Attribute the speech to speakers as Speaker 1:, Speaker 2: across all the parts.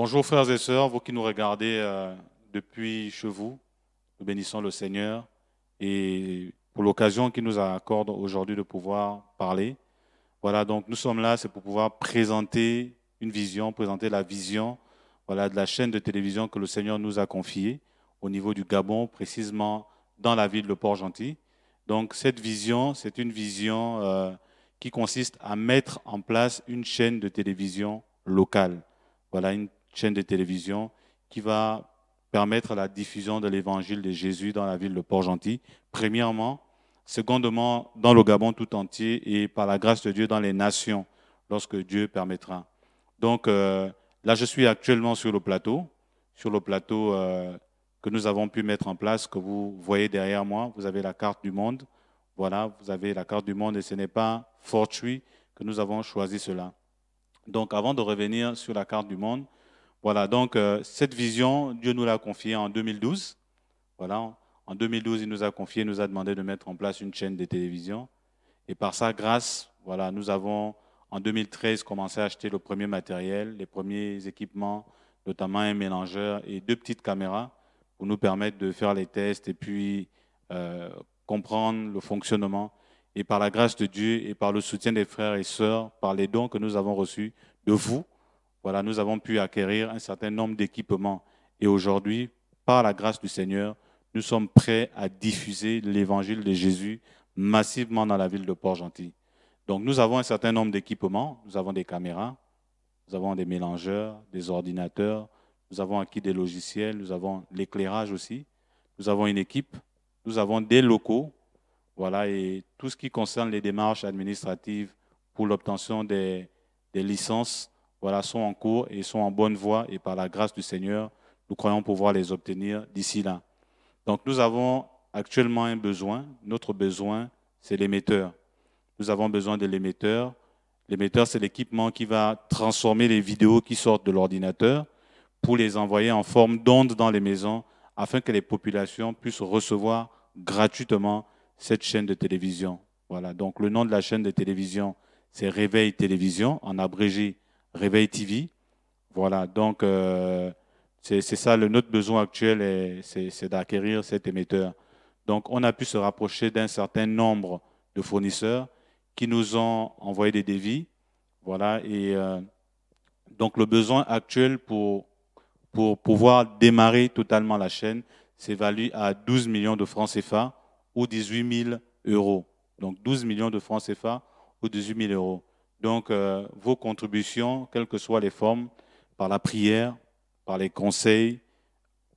Speaker 1: Bonjour frères et sœurs, vous qui nous regardez euh, depuis chez vous, nous bénissons le Seigneur et pour l'occasion qu'il nous accorde aujourd'hui de pouvoir parler. Voilà, donc nous sommes là, c'est pour pouvoir présenter une vision, présenter la vision voilà, de la chaîne de télévision que le Seigneur nous a confiée au niveau du Gabon, précisément dans la ville de Port-Gentil. Donc cette vision, c'est une vision euh, qui consiste à mettre en place une chaîne de télévision locale. Voilà, une chaîne de télévision qui va permettre la diffusion de l'évangile de Jésus dans la ville de Port-Gentil. Premièrement, secondement, dans le Gabon tout entier et par la grâce de Dieu dans les nations, lorsque Dieu permettra. Donc euh, là, je suis actuellement sur le plateau, sur le plateau euh, que nous avons pu mettre en place, que vous voyez derrière moi. Vous avez la carte du monde. Voilà, vous avez la carte du monde et ce n'est pas fortuit que nous avons choisi cela. Donc avant de revenir sur la carte du monde, voilà, donc euh, cette vision, Dieu nous l'a confiée en 2012. Voilà, en 2012, il nous a confié, nous a demandé de mettre en place une chaîne de télévision. Et par sa grâce, voilà, nous avons en 2013 commencé à acheter le premier matériel, les premiers équipements, notamment un mélangeur et deux petites caméras pour nous permettre de faire les tests et puis euh, comprendre le fonctionnement. Et par la grâce de Dieu et par le soutien des frères et sœurs, par les dons que nous avons reçus de vous, voilà, nous avons pu acquérir un certain nombre d'équipements. Et aujourd'hui, par la grâce du Seigneur, nous sommes prêts à diffuser l'évangile de Jésus massivement dans la ville de Port-Gentil. Donc nous avons un certain nombre d'équipements. Nous avons des caméras, nous avons des mélangeurs, des ordinateurs, nous avons acquis des logiciels, nous avons l'éclairage aussi. Nous avons une équipe, nous avons des locaux, voilà, et tout ce qui concerne les démarches administratives pour l'obtention des, des licences, voilà, sont en cours et sont en bonne voie et par la grâce du Seigneur, nous croyons pouvoir les obtenir d'ici là. Donc nous avons actuellement un besoin. Notre besoin, c'est l'émetteur. Nous avons besoin de l'émetteur. L'émetteur, c'est l'équipement qui va transformer les vidéos qui sortent de l'ordinateur pour les envoyer en forme d'onde dans les maisons afin que les populations puissent recevoir gratuitement cette chaîne de télévision. Voilà. Donc le nom de la chaîne de télévision, c'est Réveil Télévision, en abrégé Réveil TV. Voilà, donc euh, c'est ça le, notre besoin actuel, c'est d'acquérir cet émetteur. Donc on a pu se rapprocher d'un certain nombre de fournisseurs qui nous ont envoyé des devis. Voilà, et euh, donc le besoin actuel pour, pour pouvoir démarrer totalement la chaîne s'évalue à 12 millions de francs CFA ou 18 000 euros. Donc 12 millions de francs CFA ou 18 000 euros. Donc, euh, vos contributions, quelles que soient les formes, par la prière, par les conseils,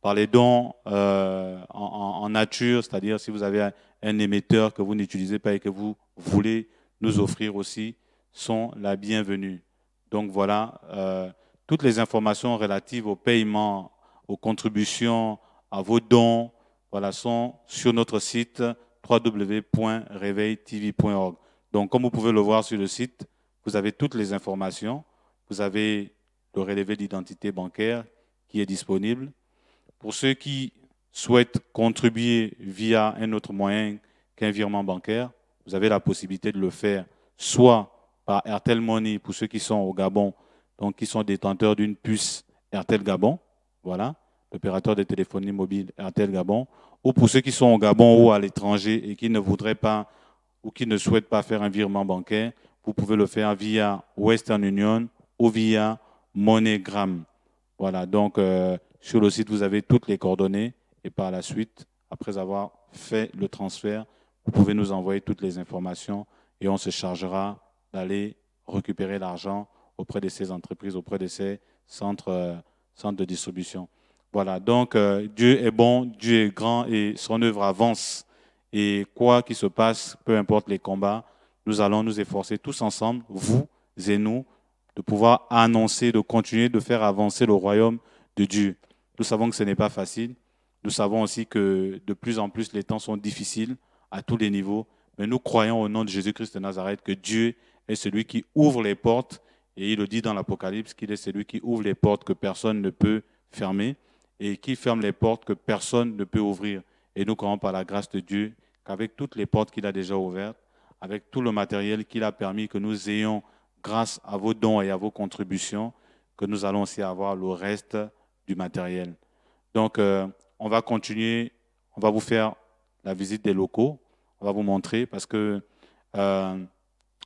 Speaker 1: par les dons euh, en, nature, c'est-à-dire si vous avez un, émetteur que vous n'utilisez pas et que vous voulez nous offrir aussi, sont la bienvenue. Donc voilà, euh, toutes les informations relatives au paiement, aux contributions, à vos dons, voilà, sont sur notre site www.reveiltv.org. Donc, comme vous pouvez le voir sur le site, vous avez toutes les informations. Vous avez le relevé d'identité bancaire qui est disponible. Pour ceux qui souhaitent contribuer via un autre moyen qu'un virement bancaire, vous avez la possibilité de le faire soit par Airtel Money pour ceux qui sont au Gabon, donc qui sont détenteurs d'une puce Airtel Gabon, voilà, l'opérateur de téléphonie mobile Airtel Gabon, ou pour ceux qui sont au Gabon ou à l'étranger et qui ne voudraient pas ou qui ne souhaitent pas faire un virement bancaire, vous pouvez le faire via Western Union ou via MoneyGram. Voilà, donc euh, sur le site, vous avez toutes les coordonnées et par la suite, après avoir fait le transfert, vous pouvez nous envoyer toutes les informations et on se chargera d'aller récupérer l'argent auprès de ces entreprises, auprès de ces centres, euh, centres de distribution. Voilà, donc euh, Dieu est bon, Dieu est grand et son œuvre avance. Et quoi qu'il se passe, peu importe les combats, nous allons nous efforcer tous ensemble, vous et nous, de pouvoir annoncer, de continuer de faire avancer le royaume de Dieu. Nous savons que ce n'est pas facile. Nous savons aussi que de plus en plus les temps sont difficiles à tous les niveaux. Mais nous croyons au nom de Jésus-Christ de Nazareth que Dieu est celui qui ouvre les portes. Et il le dit dans l'Apocalypse qu'il est celui qui ouvre les portes que personne ne peut fermer et qui ferme les portes que personne ne peut ouvrir. Et nous croyons par la grâce de Dieu qu'avec toutes les portes qu'il a déjà ouvertes, avec tout le matériel qu'il a permis que nous ayons grâce à vos dons et à vos contributions, que nous allons aussi avoir le reste du matériel. Donc, euh, on va continuer, on va vous faire la visite des locaux, on va vous montrer parce que euh,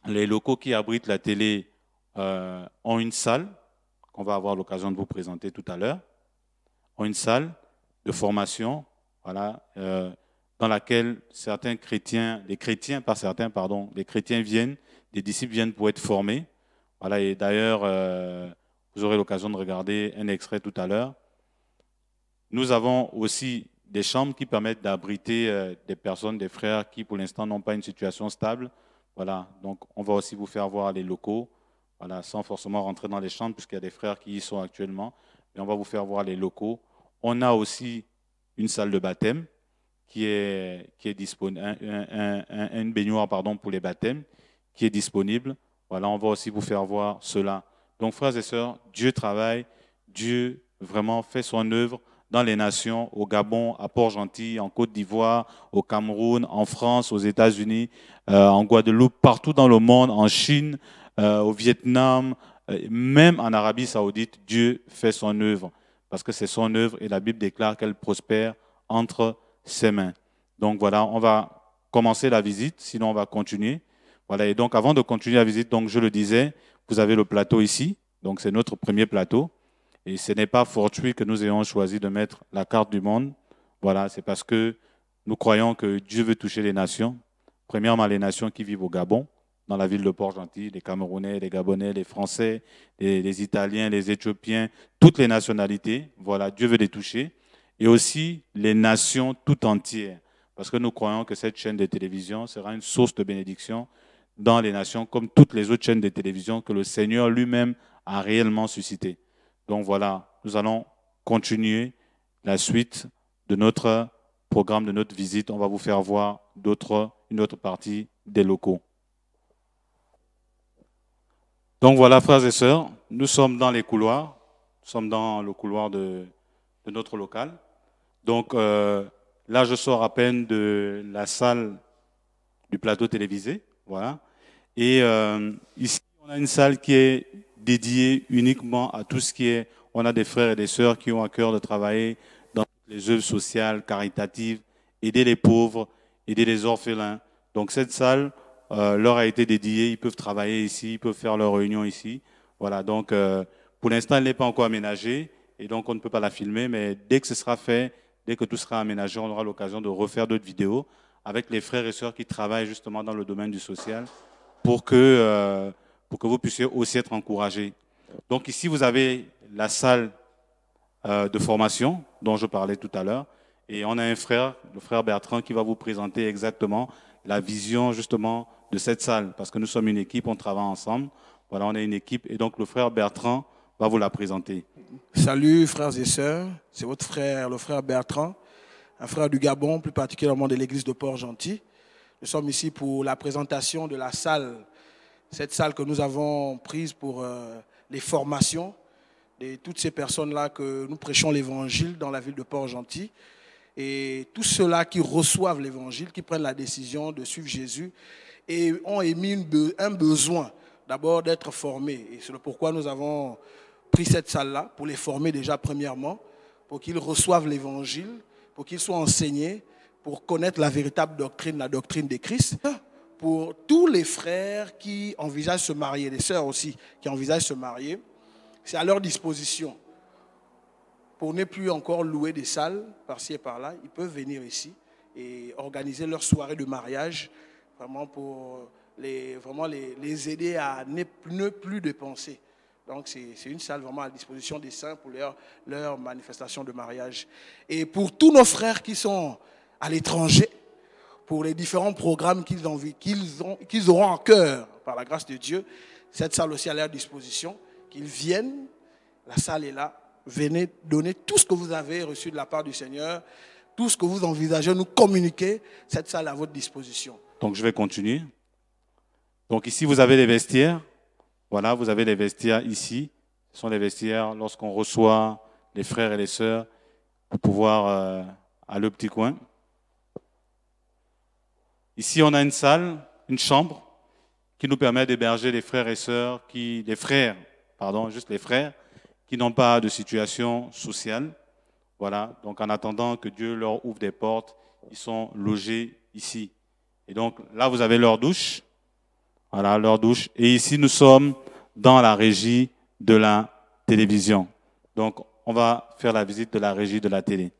Speaker 1: les locaux qui abritent la télé euh, ont une salle qu'on va avoir l'occasion de vous présenter tout à l'heure, ont une salle de formation, voilà, dans laquelle certains chrétiens, les chrétiens, pas certains, pardon, les chrétiens viennent, des disciples viennent pour être formés. Voilà, et d'ailleurs, vous aurez l'occasion de regarder un extrait tout à l'heure. Nous avons aussi des chambres qui permettent d'abriter euh, des personnes, des frères qui pour l'instant n'ont pas une situation stable. Voilà, donc on va aussi vous faire voir les locaux, voilà, sans forcément rentrer dans les chambres puisqu'il y a des frères qui y sont actuellement, mais on va vous faire voir les locaux. On a aussi une salle de baptême qui est, qui est disponible, une baignoire pardon, pour les baptêmes qui est disponible. Voilà, on va aussi vous faire voir cela. Donc, frères et sœurs, Dieu travaille, Dieu vraiment fait son œuvre dans les nations, au Gabon, à Port-Gentil, en Côte d'Ivoire, au Cameroun, en France, aux États-Unis, euh, en Guadeloupe, partout dans le monde, en Chine, euh, au Vietnam, euh, même en Arabie saoudite, Dieu fait son œuvre. Parce que c'est son œuvre et la Bible déclare qu'elle prospère entre ses mains. Donc voilà, on va commencer la visite, sinon on va continuer. Voilà, et donc avant de continuer la visite, donc je le disais, vous avez le plateau ici, donc c'est notre premier plateau. Et ce n'est pas fortuit que nous ayons choisi de mettre la carte du monde. Voilà, c'est parce que nous croyons que Dieu veut toucher les nations. Premièrement, les nations qui vivent au Gabon, dans la ville de Port-Gentil, les Camerounais, les Gabonais, les Français, les, les, Italiens, les Éthiopiens, toutes les nationalités. Voilà, Dieu veut les toucher. Et aussi les nations tout entières. Parce que nous croyons que cette chaîne de télévision sera une source de bénédiction dans les nations, comme toutes les autres chaînes de télévision que le Seigneur lui-même a réellement suscité. Donc voilà, nous allons continuer la suite de notre programme, de notre visite. On va vous faire voir d'autres, une autre partie des locaux. Donc voilà, frères et sœurs, nous sommes dans les couloirs. Nous sommes dans le couloir de, de notre local. Donc euh, là, je sors à peine de la salle du plateau télévisé. Voilà. Et euh, ici, on a une salle qui est dédiée uniquement à tout ce qui est. On a des frères et des sœurs qui ont à cœur de travailler dans les œuvres sociales, caritatives, aider les pauvres, aider les orphelins. Donc cette salle euh, leur a été dédiée. Ils peuvent travailler ici, ils peuvent faire leurs réunions ici. Voilà. Donc euh, pour l'instant, elle n'est pas encore aménagée et donc on ne peut pas la filmer. Mais dès que ce sera fait, dès que tout sera aménagé, on aura l'occasion de refaire d'autres vidéos avec les frères et sœurs qui travaillent justement dans le domaine du social pour que, euh, pour que vous puissiez aussi être encouragés. Donc ici, vous avez la salle euh, de formation dont je parlais tout à l'heure. Et on a un frère, le frère Bertrand, qui va vous présenter exactement la vision justement de cette salle. Parce que nous sommes une équipe, on travaille ensemble. Voilà, on est une équipe. Et donc le frère Bertrand va vous la présenter.
Speaker 2: Salut frères et sœurs, c'est votre frère, le frère Bertrand, un frère du Gabon, plus particulièrement de l'église de Port-Gentil. Nous sommes ici pour la présentation de la salle, cette salle que nous avons prise pour euh, les formations de toutes ces personnes-là que nous prêchons l'évangile dans la ville de Port-Gentil. Et tous ceux-là qui reçoivent l'évangile, qui prennent la décision de suivre Jésus et ont émis un besoin d'abord d'être formés. Et c'est pourquoi nous avons pris cette salle-là, pour les former déjà premièrement, pour qu'ils reçoivent l'évangile, pour qu'ils soient enseignés, pour connaître la véritable doctrine, la doctrine de Christ, pour tous les frères qui envisagent se marier, les sœurs aussi qui envisagent se marier, c'est à leur disposition. Pour ne plus encore louer des salles par-ci et par-là, ils peuvent venir ici et organiser leur soirée de mariage, vraiment pour les, vraiment les, aider à ne plus dépenser. Donc c'est une salle vraiment à disposition des saints pour leur, leur manifestation de mariage. Et pour tous nos frères qui sont à l'étranger pour les différents programmes qu'ils ont, qu'ils auront en cœur par la grâce de Dieu. Cette salle aussi à leur disposition. Qu'ils viennent, la salle est là. Venez donner tout ce que vous avez reçu de la part du Seigneur, tout ce que vous envisagez, nous communiquer. Cette salle à votre disposition.
Speaker 1: Donc je vais continuer. Donc ici, vous avez les vestiaires. Voilà, vous avez les vestiaires ici. Ce sont les vestiaires lorsqu'on reçoit les frères et les sœurs pour pouvoir euh, aller au petit coin. Ici, on a une salle, une chambre qui nous permet d'héberger les frères et sœurs, qui, les frères, pardon, juste les frères, qui n'ont pas de situation sociale. Voilà, donc en attendant que Dieu leur ouvre des portes, ils sont logés ici. Et donc là, vous avez leur douche. Voilà, leur douche. Et ici, nous sommes dans la régie de la télévision. Donc, on va faire la visite de la régie de la télé.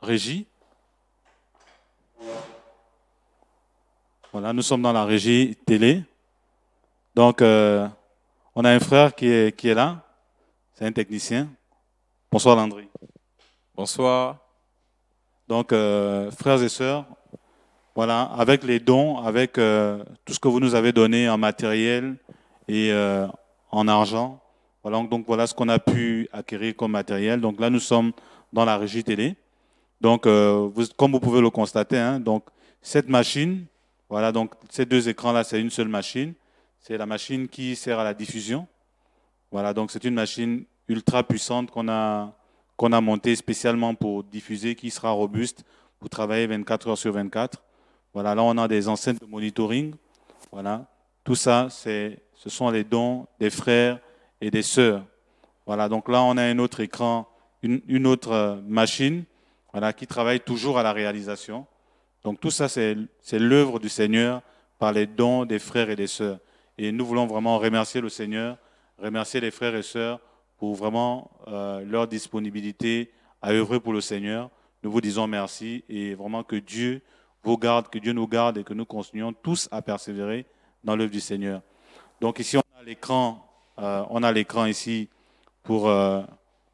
Speaker 1: Régie. Voilà, nous sommes dans la régie télé. Donc, euh, on a un frère qui est, qui est là. C'est un technicien. Bonsoir Landry.
Speaker 3: Bonsoir.
Speaker 1: Donc, euh, frères et sœurs, voilà, avec les dons, avec euh, tout ce que vous nous avez donné en matériel et en argent, voilà, donc voilà ce qu'on a pu acquérir comme matériel. Donc là, nous sommes dans la régie télé. Donc, vous, comme vous pouvez le constater, hein, donc cette machine, voilà, donc ces deux écrans-là, c'est une seule machine. C'est la machine qui sert à la diffusion. Voilà, donc c'est une machine ultra puissante qu'on a, qu'on a montée spécialement pour diffuser, qui sera robuste pour travailler 24 heures sur 24. Voilà, là on a des enceintes de monitoring. Voilà, tout ça, c'est, ce sont les dons des frères et des sœurs. Voilà, donc là on a un autre écran, une, autre machine, voilà, qui travaille toujours à la réalisation. Donc tout ça, c'est l'œuvre du Seigneur par les dons des frères et des sœurs. Et nous voulons vraiment remercier le Seigneur, remercier les frères et sœurs pour vraiment euh, leur disponibilité à œuvrer pour le Seigneur. Nous vous disons merci et vraiment que Dieu vous garde, que Dieu nous garde et que nous continuions tous à persévérer dans l'œuvre du Seigneur. Donc ici, on a l'écran, euh, on a l'écran ici pour euh,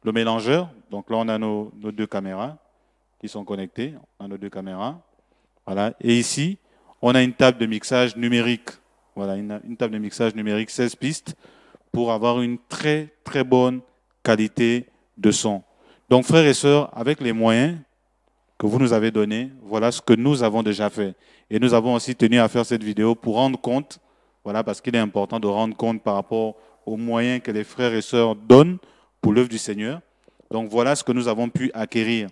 Speaker 1: le mélangeur. Donc là, on a nos, deux caméras qui sont connectées. On a nos deux caméras. Voilà. Et ici, on a une table de mixage numérique. Voilà, une, table de mixage numérique 16 pistes pour avoir une très très bonne qualité de son. Donc frères et sœurs, avec les moyens que vous nous avez donnés, voilà ce que nous avons déjà fait. Et nous avons aussi tenu à faire cette vidéo pour rendre compte, voilà, parce qu'il est important de rendre compte par rapport aux moyens que les frères et sœurs donnent pour l'œuvre du Seigneur. Donc voilà ce que nous avons pu acquérir.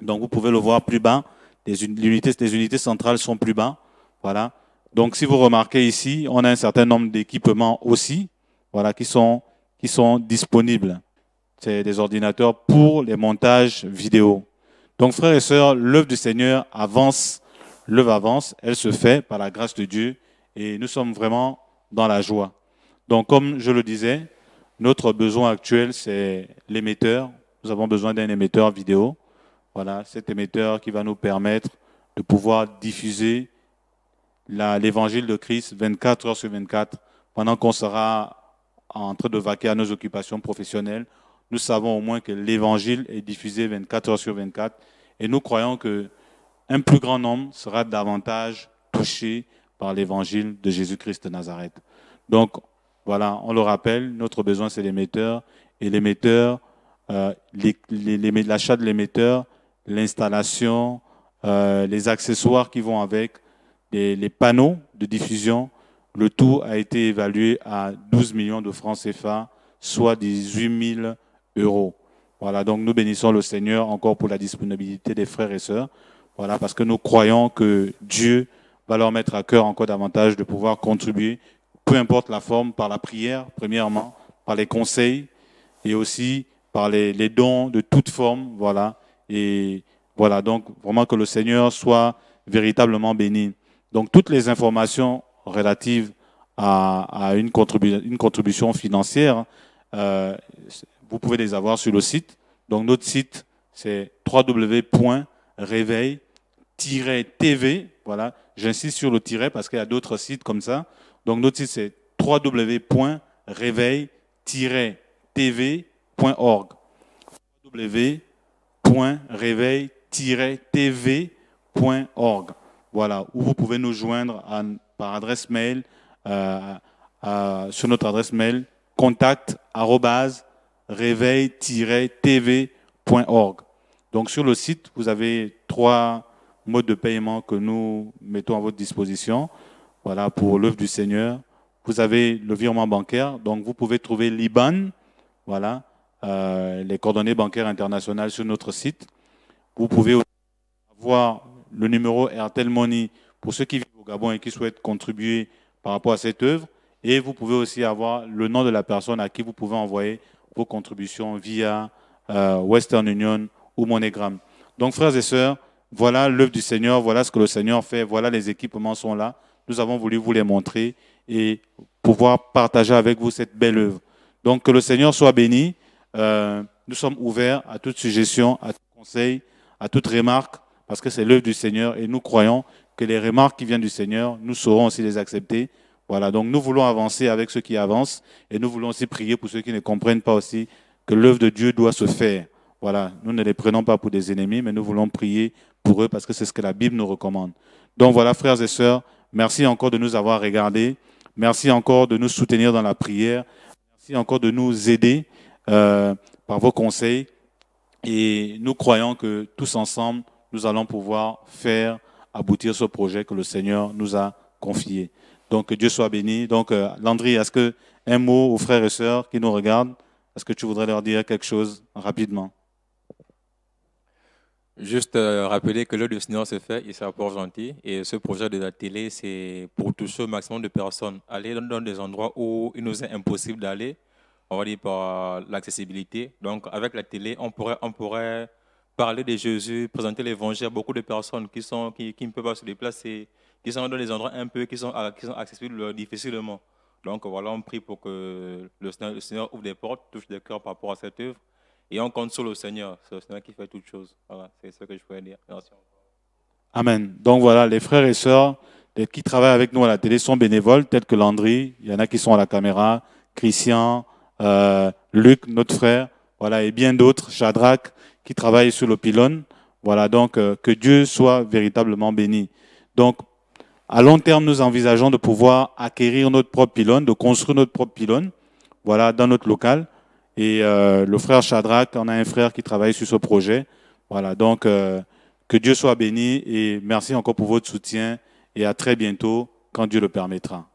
Speaker 1: Donc vous pouvez le voir plus bas les unités, les unités centrales sont plus bas. Voilà. Donc, si vous remarquez ici, on a un certain nombre d'équipements aussi, voilà, qui sont, qui sont disponibles. C'est des ordinateurs pour les montages vidéo. Donc, frères et sœurs, l'œuvre du Seigneur avance, l'œuvre avance, elle se fait par la grâce de Dieu et nous sommes vraiment dans la joie. Donc, comme je le disais, notre besoin actuel, c'est l'émetteur. Nous avons besoin d'un émetteur vidéo. Voilà, cet émetteur qui va nous permettre de pouvoir diffuser l'évangile de Christ 24 heures sur 24 pendant qu'on sera en train de vaquer à nos occupations professionnelles. Nous savons au moins que l'évangile est diffusé 24 heures sur 24 et nous croyons que un plus grand nombre sera davantage touché par l'évangile de Jésus-Christ de Nazareth. Donc, voilà, on le rappelle, notre besoin c'est l'émetteur et l'émetteur, euh, l'achat de l'émetteur l'installation, euh, les accessoires qui vont avec, les, les, panneaux de diffusion. Le tout a été évalué à 12 millions de francs CFA, soit 18 000 Voilà, donc nous bénissons le Seigneur encore pour la disponibilité des frères et sœurs. Voilà, parce que nous croyons que Dieu va leur mettre à cœur encore davantage de pouvoir contribuer, peu importe la forme, par la prière, premièrement, par les conseils et aussi par les, les dons de toute forme, voilà, et voilà, donc vraiment que le Seigneur soit véritablement béni. Donc toutes les informations relatives à, une, une, contribution financière, euh, vous pouvez les avoir sur le site. Donc notre site, c'est www.réveil-tv. Voilà, j'insiste sur le tiret parce qu'il y a d'autres sites comme ça. Donc notre site, c'est www.réveil-tv.org. www.réveil tv.org. Voilà, où vous pouvez nous joindre par adresse mail, euh, sur notre adresse mail, contact réveil-tv.org. Donc sur le site, vous avez trois modes de paiement que nous mettons à votre disposition. Voilà, pour l'œuvre du Seigneur. Vous avez le virement bancaire, donc vous pouvez trouver l'IBAN, voilà, euh, les coordonnées bancaires internationales sur notre site. Vous pouvez avoir le numéro Airtel Money pour ceux qui vivent au Gabon et qui souhaitent contribuer par rapport à cette œuvre. Et vous pouvez aussi avoir le nom de la personne à qui vous pouvez envoyer vos contributions via euh, Western Union ou MoneyGram. Donc, frères et sœurs, voilà l'œuvre du Seigneur, voilà ce que le Seigneur fait, voilà les équipements sont là. Nous avons voulu vous les montrer et pouvoir partager avec vous cette belle œuvre. Donc, que le Seigneur soit béni. Euh, nous sommes ouverts à toute suggestion, à tout conseil, à toute remarque, parce que c'est l'œuvre du Seigneur et nous croyons que les remarques qui viennent du Seigneur, nous saurons aussi les accepter. Voilà, donc nous voulons avancer avec ceux qui avancent et nous voulons aussi prier pour ceux qui ne comprennent pas aussi que l'œuvre de Dieu doit se faire. Voilà, nous ne les prenons pas pour des ennemis, mais nous voulons prier pour eux parce que c'est ce que la Bible nous recommande. Donc voilà, frères et sœurs, merci encore de nous avoir regardés. Merci encore de nous soutenir dans la prière. Merci encore de nous aider euh, par vos conseils. Et nous croyons que tous ensemble, nous allons pouvoir faire aboutir ce projet que le Seigneur nous a confié. Donc que Dieu soit béni. Donc euh, Landry, est-ce que un mot aux frères et sœurs qui nous regardent, est-ce que tu voudrais leur dire quelque chose rapidement?
Speaker 3: Juste euh, rappeler que l'œuvre du Seigneur se fait ici à Port-Gentil et ce projet de la télé, c'est pour toucher au maximum de personnes. Aller dans, des endroits où il nous est impossible d'aller, on va dire par l'accessibilité. Donc avec la télé, on pourrait, on pourrait parler de Jésus, présenter l'évangile à beaucoup de personnes qui, sont, qui, qui, ne peuvent pas se déplacer, qui sont dans des endroits un peu qui sont, qui sont accessibles difficilement. Donc voilà, on prie pour que le Seigneur, le Seigneur ouvre des portes, touche des cœurs par rapport à cette œuvre et on compte sur le Seigneur. C'est le Seigneur qui fait toutes choses. Voilà, c'est ce que je pourrais dire. Merci.
Speaker 1: Amen. Donc voilà, les frères et sœurs qui travaillent avec nous à la télé sont bénévoles, tels que Landry. Il y en a qui sont à la caméra, Christian, euh, Luc, notre frère, voilà, et bien d'autres, Shadrach, qui travaillent sur le pylône. Voilà, donc euh, que Dieu soit véritablement béni. Donc, à long terme, nous envisageons de pouvoir acquérir notre propre pylône, de construire notre propre pylône, voilà, dans notre local. Et euh, le frère Shadrach, on a un frère qui travaille sur ce projet. Voilà, donc euh, que Dieu soit béni et merci encore pour votre soutien et à très bientôt quand Dieu le permettra.